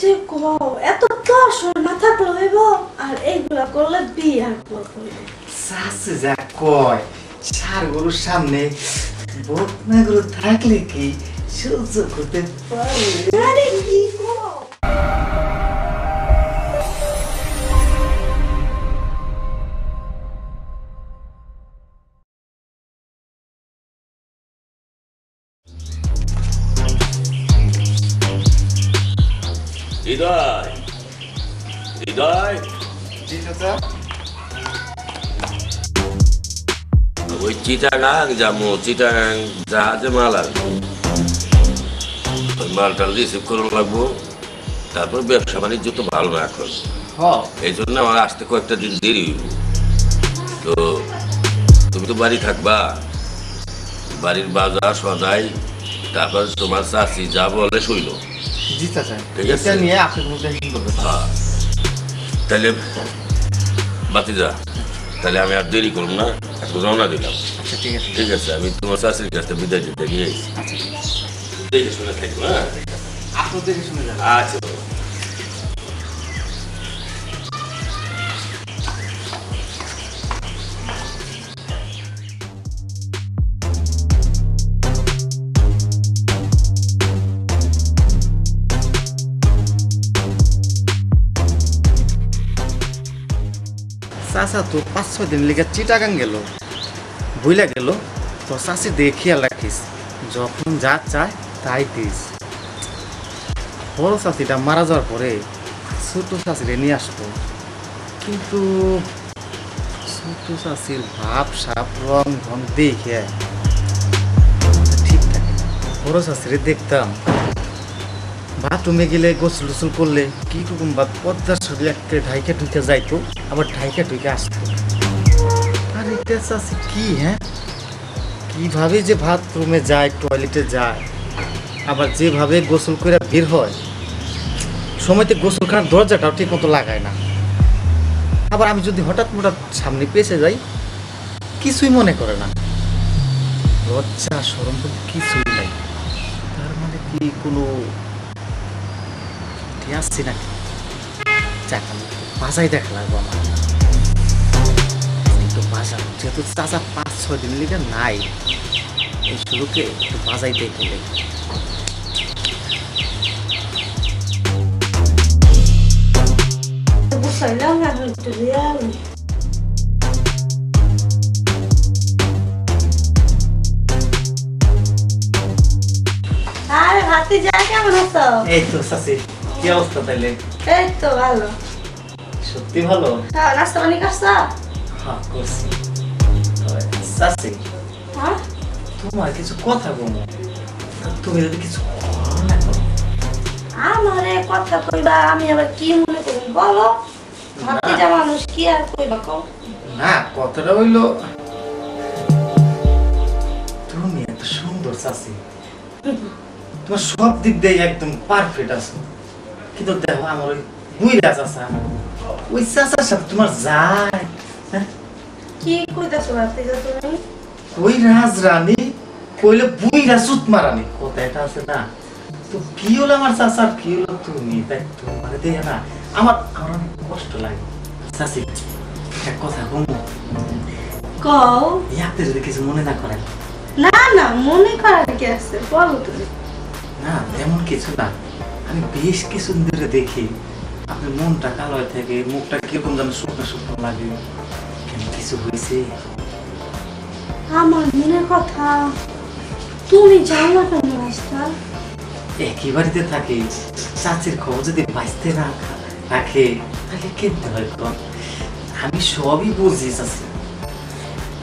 যে কও এত দর্শন না থাকলে হইব আর এইগুলা করলে বিয়ে আর করব। যা কয় সারগুলোর সামনে বকনাগুলো থাকলে কি সহ্য করতে পারে আরে কি কও? হৃদয় হৃদয়। ওই চিটাগাং যাব চিটাগাং জাহাজে মাল আসব ওই মালটা রিসিভ করে লাগবো। তারপর ব্যবসা বাণিজ্য তো ভালো না এখন। এই জন্য আমার আসতে কয়েকটা দিন দেরি হইব। তো তুমি তো বাড়ি থাকবা। বাড়ির বাজার সদাই তারপর তোমার চাষি যা বলে শুইল জি চাচা ঠিক আছে। এটা নিয়ে আপনি কোনো টেনশন করবেন না। হ্যাঁ। তাহলে তাহলে আমি আর দেরি করব না এখন রওনা দিলাম। আচ্ছা ঠিক আছে। ঠিক আছে আমি তোমার শাশুড়ির কাছে বিদায় দিতে গিয়ে আচ্ছা ঠিক আছে। দেখে শুনে থাকব হ্যাঁ। আপনি দেখে শুনে যান আচ্ছা। বাবা। তো পাঁচ ছয় দিন লেগে চিটাগাং গেল। বুইলা গেল, তো চাষি দিয়ে খেয়াল রাখিস, যখন যা চায় তাই দিস। বড় চাষিটা মারা যাওয়ার পরে ছোট চাষিরে নিয়ে আসতো। কিন্তু ছোট চাষির ভাব, সাপ, রং ঢং দেখে ঠিক থাকে বড় চাষিরে দেখতাম বাথরুমে গেলে গোসল টোসল করলে কি রকম বা পদ্মার শরীরে একটা ঢাইকা ঢুকে যাইতো, আবার ঢাইকা ঢুকে আসতো। আর এটা চাষি কি হ্যাঁ? কীভাবে যে বাথরুমে যায়, টয়লেটে যায়, আবার যেভাবে গোসল করে বের হয়, সময়তে গোসলখানার দরজাটাও ঠিক মতো লাগায় না। আবার আমি যদি হঠাৎ হঠাৎ সামনে পেছে যাই, কিছুই মনে করে না। লজ্জা সরম কিছুই নাই। তার মানে কি কোনো ঠিক আসছি যাক আমি দেখা লাগবো আমার। একটু বাজার যেহেতু চাচা পাঁচ ছয় দিন লিগে নাই এই শুরুকে একটু বাজাই দেখে দেখি না আরে যা কেমন আছো? এই তো চাচি। কি অবস্থা তাইলে? এই তো ভালো। সত্যি ভালো? হ্যাঁ নাস্তা পানি করছ হ্যাঁ করছি। চাচি হ্যাঁ? তোমার কিছু কথা বলো তুমি যদি কিছু আমারে কথা কইবা আমি আবার কি মনে করি বলো? মানুষ কি আর কইবা কও? না কথাটা হইল তুমি এত সুন্দর চাচি। তোমার সব দিক দিয়ে একদম পারফেক্ট আছো। কিন্তু দেখো আমার ওই বুইরা চাচা ওই চাচার সাথে তোমার যায় হ্যাঁ? কি কইতাছো হাতি যা তুমি ওই রাজরানী কইলে বুইরা সুত মারানি কথা আছে না। তো কি হলো আমার চাচার? কি হলো তুমি? তাই তোমার দেখে না আমার আমার অনেক কষ্ট লাগে। একটা কথা কমু কও? ইয়াতে যদি কিছু মনে না করেন না না মনে করার কি আছে? বলো তুমি। না এমন কিছু না। আমি বেশ কিছুদিন ধরে দেখি আপনার মনটা কালো হয়ে থাকে মুখটা কীরকম যেন শুকনো শুকনো লাগে। কেন কিছু হয়েছে? আমার মনের কথা তুমি জানো না কেন রাস্তা? একই বাড়িতে থাকি চাচির খবর যদি বাঁচতে না রাখে তাহলে কিনতে হয় কন? আমি সবই বুঝি চাচি।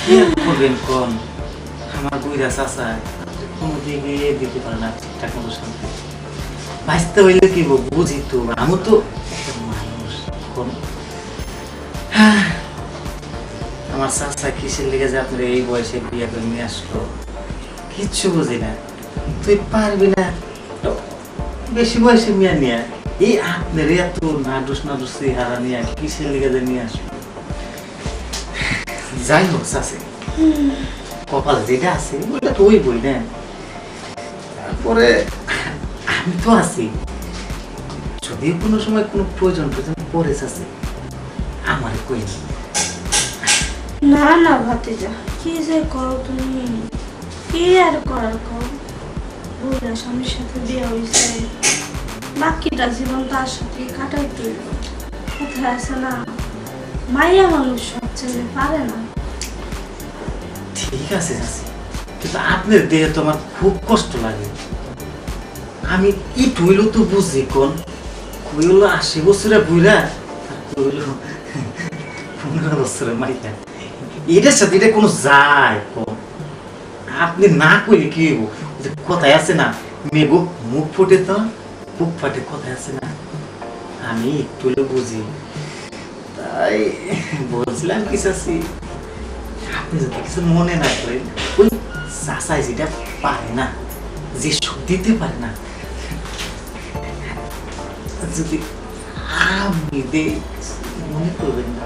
কি করবেন কন? আমার বইরা চাচা কোনো দিকে দিতে পারে না ঠিকঠাক মতো শান্তি। বাঁচতে হইলে কি বুঝি তো আমি তো মানুষ হ্যাঁ, আমার চাচা কিসের লেগে যে আপনার এই বয়সে বিয়ে করে নিয়ে আসলো? কিচ্ছু বুঝি না। তুই পারবি না? বেশি বয়সে মেয়ে নিয়ে এই আপনার এত নাডুস নাডুস চেহারা নিয়ে কিসের লেগে যে নিয়ে আসলো? যাই হোক চাচি। কপাল যেটা আছে ওইটা তো ওই বই না। তারপরে আমি তো আছি। যদি কোনো সময় কোনো প্রয়োজন প্রয়োজন পড়ে আছে আমার কই না। না ভাতিজা কি যে করো তুমি? কি আর করার কর বুড়া স্বামীর সাথে বিয়ে হয়েছে। বাকিটা জীবন তার সাথে কাটাইতে। কোথায় আছে না মাইয়া মানুষ সব ছেলে পারে না। ঠিক আছে কিন্তু আপনার দেহে তো আমার খুব কষ্ট লাগে। আমি কি টুইলো তো বুঝি কোন? কইলো আশি বছরে কইলো পনেরো বছরে এটার সাথে এটা কোনো যায় কোন আপনি না কইলে কি হইব? কথায় আছে না মেগো মুখ ফুটে তো, বুক ফাটে, কথায় আছে না। আমি একটু বুঝি। তাই বলছিলাম কি চাচি, আপনি যদি কিছু মনে না করেন, ওই চাচাই যেটা পারে না, যে সুখ দিতে পারে না যদি আমি মনে করবেন না।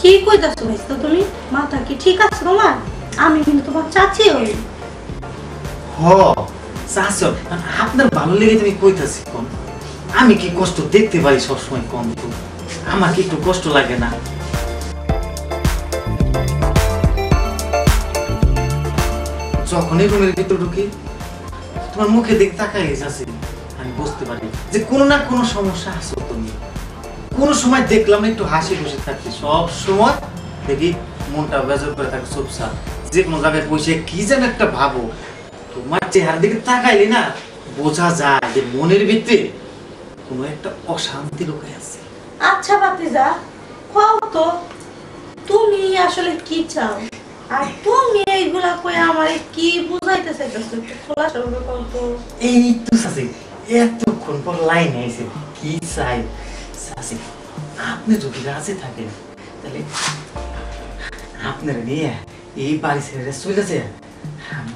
কি কইতাছো ভাইস্তা তুমি? মাথা কি ঠিক আছে তোমার? আমি কিন্তু তোমার চাচি হই। হ চাচি আপনার ভালো লেগে তুমি কইতাছি কম। আমি কি কষ্ট দেখতে পারি সবসময় কম তো? আমার কি একটু কষ্ট লাগে না? যখনই রুমের ভিতর ঢুকি তোমার মুখে দিক তাকাই আছে আমি বুঝতে পারি যে কোনো না কোনো সমস্যা আছো তুমি কোনো সময় দেখলাম একটু হাসি খুশি থাকতে সব সময় দেখি মনটা বেজর করে থাকে, চুপচাপ। যে কোনো জায়গায় বসে কি যেন একটা ভাবো। তোমার চেহারা দিকে তাকাইলে না বোঝা যায় যে মনের ভিতরে কোনো একটা অশান্তি লুকায় আছে। আচ্ছা ভাতিজা, কও তো, তুমি আসলে কি চাও? আর তুমি এইগুলা কই আমারে কি বুঝাইতে চাইতেছো? একটু খোলাসা তো। এই তো সাসি এতক্ষণ পর লাইন আইছে। কি চাই? সাসি আপনি যদি রাজি থাকেন তাহলে আপনার নিয়ে এই বাড়ি ছেড়ে চলেছে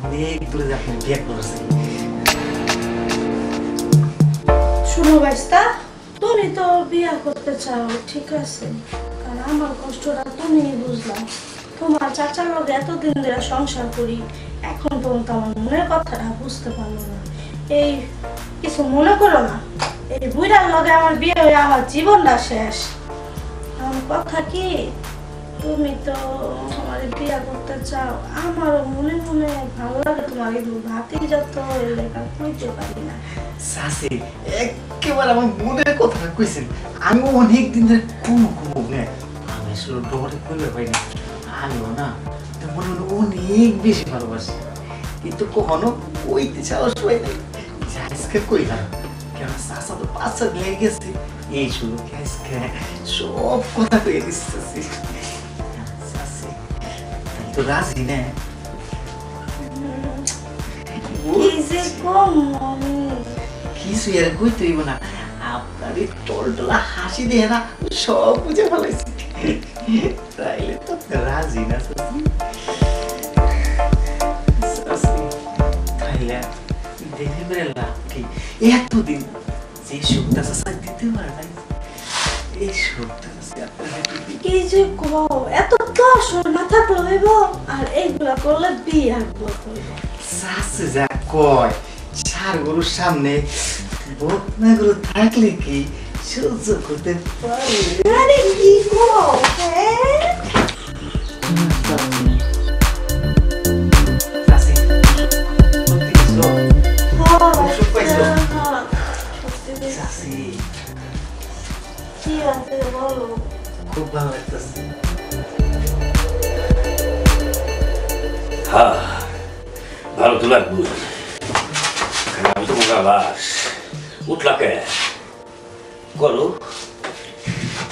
অনেক দূরে যে আপনি বিয়ে শুনো বাইস্তা তুমি তো বিয়া করতে চাও ঠিক আছে। কারণ আমার কষ্টটা তুমি বুঝলাম তোমার চাচার লগে এতদিন ধরে সংসার করি, এখন পর্যন্ত আমার মনের কথাটা বুঝতে পারল না। এই কিছু মনে করো না, এই বুড়ার লগে আমার বিয়ে হয়ে আমার জীবনটা শেষ। আমার কথা কি? তুমি তো আমার বিয়া করতে চাও, আমারও মনে মনে ভালো লাগে তোমার এই ভাতি যত লেখা কইতে পারি না। সাসি, একেবারে আমার মনের কথা কইছেন। আমি অনেক দিন ধরে কোনো কোনো আমি আসলে ডরে করলে পাই না। আমিও না। তো মনে মনে অনেক বেশি ভালোবাসি। কিন্তু কখনো কইতে সাহস পাই নাই। আজকে কইলাম কেন তো লেগে গেছে। এই শুরু আজকে সব কথা কয়ে দিচ্ছে তো রাজি না? কিছু এর কইতে হইব না। আপনার এই টলটলা হাসি দিয়ে না সব বুঝে ফেলাইছি। তাইলে তো রাজি না চাচি চাচি, তাইলে দেখে বেড়ে লাভ কি এতদিন যে সুখটা চাচা দিতে পারে নাই এই সুখটা কি যে কও এত দশ না থাকলে হইব আর এইগুলা করলে বিয়ে আনব শাশু যা কয় সার গরুর সামনে বকনাগুলো থাকলে কি সহ্য করতে পারে আরে কি কও হ্যাঁ চাচি, সত্যি কিছু? ওষুধ পাইছো? চাচি, কি করো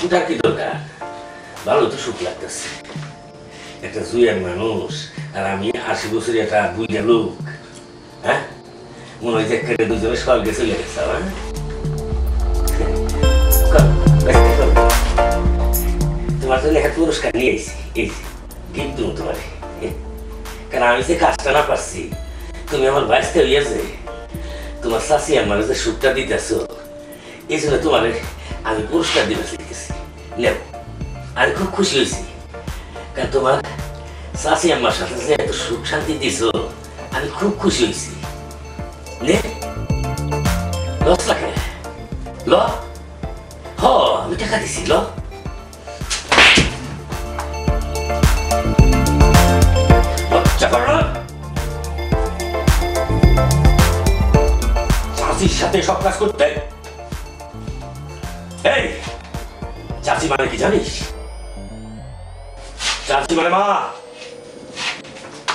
উঠার কি দরকার? ভালো তো সুখ লাগতেছে। একটা জুয়ার মানুষ, আর আমি আশি বছর একটা বুঝে লোক হ্যাঁ? মনে হয় দুজনে চলে গেছে হ্যাঁ? ব্যস্ত করো। তোমার জন্য একটা পুরস্কার নিয়ে এসেছি এই গিফট তোমার কারণ আমি যে কাজটা না পারছি, তুমি আমার বাইসতে হইয়াছে তোমার শাশি আমার যে সুখটা দিতেছ এই জন্য তোমার আমি পুরস্কার দিতে চাইতেছি নেব আমি খুব খুশি হয়েছি। কারণ তোমার শাশি আমার সাথে যে এত সুখ শান্তি দিছ আমি খুব খুশি হয়েছি। নে। সাথে সব কাজ করতে এই, চাচি মানে কি জানিস? চাচি মানে মা।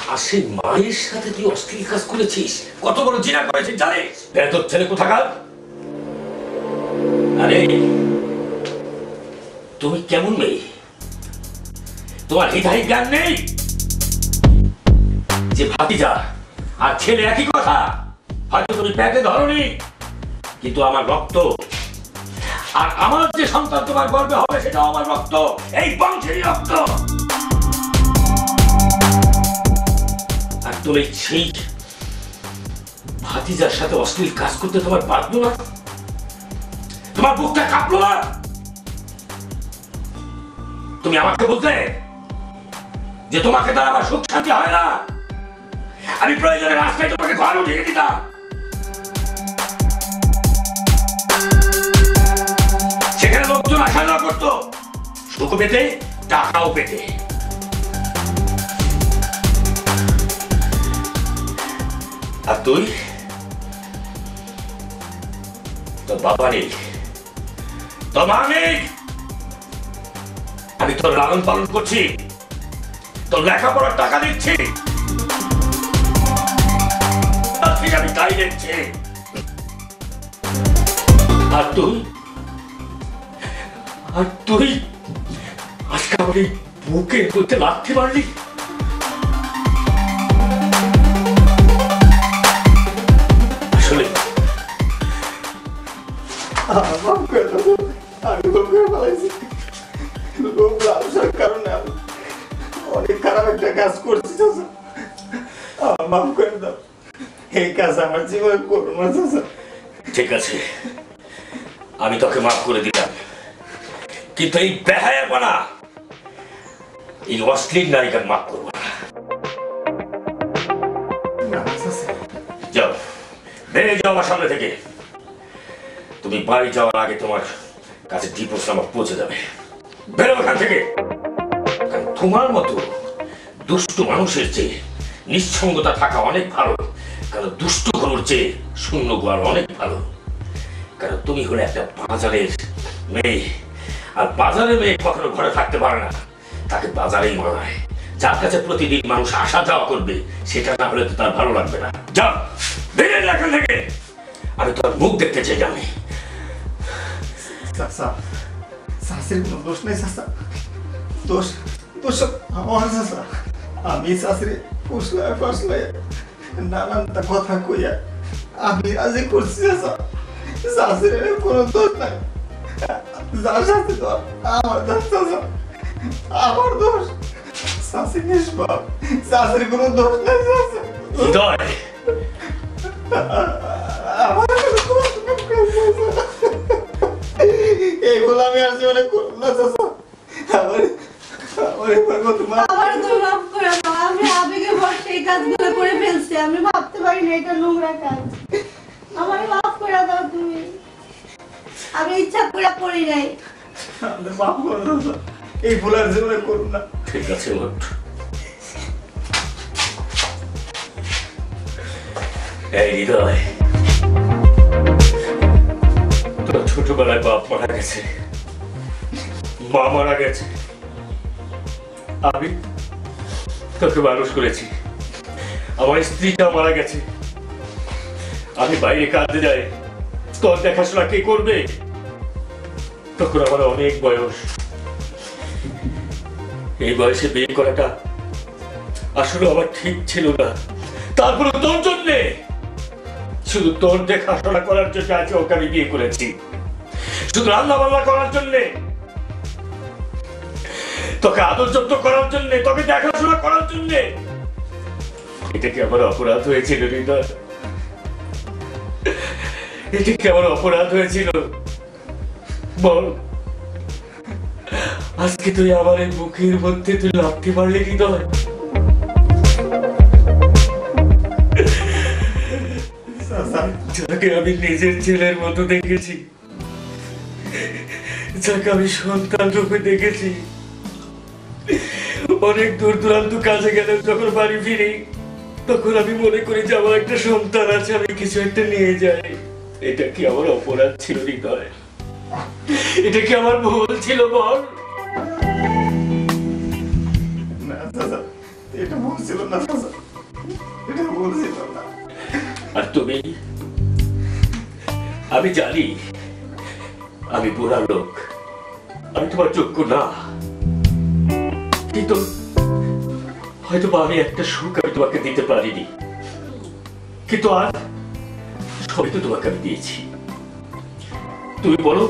আর সেই মায়ের সাথে তুই অশ্লীল কাজ করেছিস। কত বড় জিনা করেছিস জানিস? তোর ছেলে কোথাকার? আরে, তুমি কেমন মেয়ে? তোমার হৃদয় জ্ঞান নেই? যে ভাতিজা আর ছেলে একই কথা। হয়তো তুমি প্যাটে ধরনি। কিন্তু আমার রক্ত আর আমার যে সন্তান তোমার গর্বে হবে সেটাও আমার রক্ত। এই বংশেরই রক্ত। আর তুমি সেই ভাতিজার সাথে অশ্লীল কাজ করতে তোমার বাধ্য না? তোমার বুকটা কাঁপলো না? তুমি আমাকে বলতে, যে তোমাকে দ্বারা আমার সুখ শান্তি হয় না। আমি প্রয়োজনে রাস্তায় তোমাকে ঘর উঠিয়ে দিতাম। লোকজন আসা যাওয়া করতো সুখ পেতে, টাকাও পেতে। আর তুই? তোর বাবা নেই। তোর মা নেই। আমি তোর লালন পালন করছি। তোর লেখাপড়ার টাকা দিচ্ছি। আমি তাই? দেখছি আর তুই? আর তুই আজকে আমার এই বুকের মধ্যে লাথি মারলি আসলে মাফ করে দাও আমি ভুল করে ফেলাইছি লোক লালসার কারণে অনেক খারাপ একটা কাজ করছি মাফ করে দাও। এই কাজ আমার জীবনে করব না ঠিক আছে। আমি তোকে মাফ করে দিলাম। কিন্তু এই বেহায়াপনা এই অশ্লীল নারীকে মাফ করব না যাও বেরিয়ে যাও আমার সামনে থেকে তুমি বাড়ি যাওয়ার আগে তোমার কাছে ডিপোস নামক পৌঁছে যাবে বেরো ওখান থেকে তোমার মতো দুষ্ট মানুষের চেয়ে নিঃসঙ্গতা থাকা অনেক ভালো কারণ দুষ্ট ঘরের চেয়ে শূন্য গোয়াল অনেক ভালো কারণ তুমি হলে একটা বাজারের মেয়ে আর বাজারে মেয়ে কখনো ঘরে থাকতে পারে না। তাকে বাজারেই মানায় যার কাছে প্রতিদিন মানুষ আসা যাওয়া করবে, সেটা না হলে তো তার ভালো লাগবে না। যাও, বেরিয়ে যা এখান থেকে। আমি তোর মুখ দেখতে চাই আমি। চাচা কোনো দোষ নেই চাচা দোষ দোষ আমার চাচা আমি শাশুড়ি ফুসলায় ফসলায় নানানটা কথা কইয়া আমি আজই করছি চাচা শাশুড়ির কোনো দোষ নাই। যার সাথে তো আমার দোষ চাচা আমার দোষ শাশুড়ি নিষ্পাপ শাশুড়ির কোনো দোষ নাই চাচা হৃদয় আমার। এইগুলো আমি আর জীবনে করব না চাচা আমার আমার এবার কত মা আবার তুমি মাফ করে দাও আমি আবেগে বসে এই কাজগুলো করে ফেলছি আমি ভাবতে পারি না এটা নোংরা কাজ আমার মাফ করে দাও তুমি আমি ইচ্ছা করে করি নাই আমাদের এই ভুল আর জীবনে করব না। ঠিক আছে ছোটবেলায় বাপ মারা গেছে। মা মারা গেছে। আমি তোকে মানুষ করেছি। আমার স্ত্রীটা মারা গেছে। আমি বাইরে কাঁদতে যাই। তোর দেখাশোনা কে করবে? তখন আমার অনেক বয়স। এই বয়সে বিয়ে করাটা আসলে আমার ঠিক ছিল না। তারপরে তোর জন্যে। শুধু তোর দেখাশোনা করার জন্য আজকে ওকে আমি বিয়ে করেছি। শুধু রান্না করার জন্যে। তোকে আদর যত্ন করার জন্য, তোকে দেখাশোনা করার জন্য। এটা কি আমার অপরাধ হয়েছিল, হৃদয়? এটা কি আমার অপরাধ হয়েছিল? বল। আজকে তুই আমার এই মুখের মধ্যে তুই লাফতে পারলি হৃদয় চাচা যাকে আমি নিজের ছেলের মতো দেখেছি যাকে আমি সন্তান রূপে দেখেছি অনেক দূর দূরান্ত কাজে গেলে যখন বাড়ি ফিরি তখন আমি মনে করি যে আমার একটা সন্তান আছে আমি কিছু একটা নিয়ে যাই। এটা কি আমার অপরাধ ছিল হৃদয় এটা কি আমার ভুল ছিল বল? না এটা না এটা বলছিল না। আর তুমি? আমি জানি আমি বুড়া লোক। আমি তোমার যোগ্য না। কিন্তু হয়তো বা আমি একটা সুখ আমি তোমাকে দিতে পারিনি। কিন্তু আর সবই তো তোমাকে আমি দিয়েছি। তুমি বলো,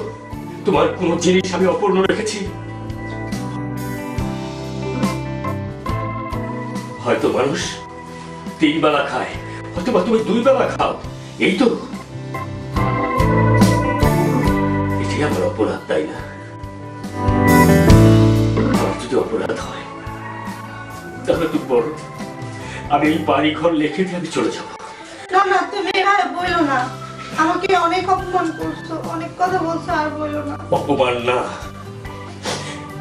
তোমার কোন জিনিস আমি অপূর্ণ রেখেছি? হয়তো মানুষ তিন বেলা খায়, হয়তো বা তুমি দুই বেলা খাও, এই তো। এটি আমার অপরাধ, তাই না? যদি অপরাধ হয়, তাহলে তুমি বলো, আমি এই বাড়ি ঘর লেখে দিয়ে আমি চলে যাব। না না, তুমি বলো না। আমাকে অনেক অপমান করছ অনেক কথা বলছো আর বলো না। অপমান না।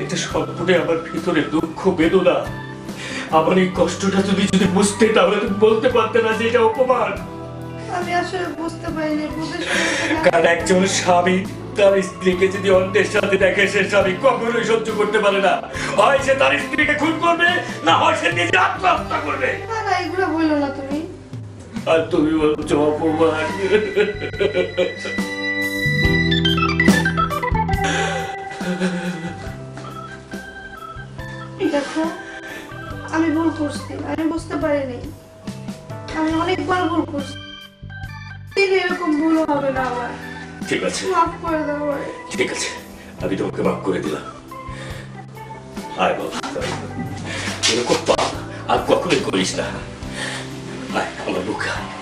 এটা সম্পূর্ণ আমার ভিতরে দুঃখ বেদনা। আমার এই কষ্টটা তুমি যদি বুঝতে তাহলে তুমি বলতে পারতে না যে এটা অপমান। আমি আসলে বুঝতে পারিনি বুঝে কারণ একজন স্বামী তার স্ত্রীকে যদি অন্যের সাথে দেখে সে স্বামী কখনোই সহ্য করতে পারে না। হয় সে তার স্ত্রীকে খুন করবে না হয় সে নিজে আত্মহত্যা করবে। না না এগুলো বলো না তুমি। আর তুমি বলছো অপমান। দেখো আমি ভুল করছি আমি বুঝতে পারিনি। আমি অনেকবার ভুল করছি। এরকম ভুল হবে না আবার। ঠিক আছে। মাফ করে দাও ঠিক আছে। আমি তোমাকে মাফ করে দিলাম। আয় বাবা এরকম পাপ আর কখনোই করিস না। আয় আমার বুকে আয়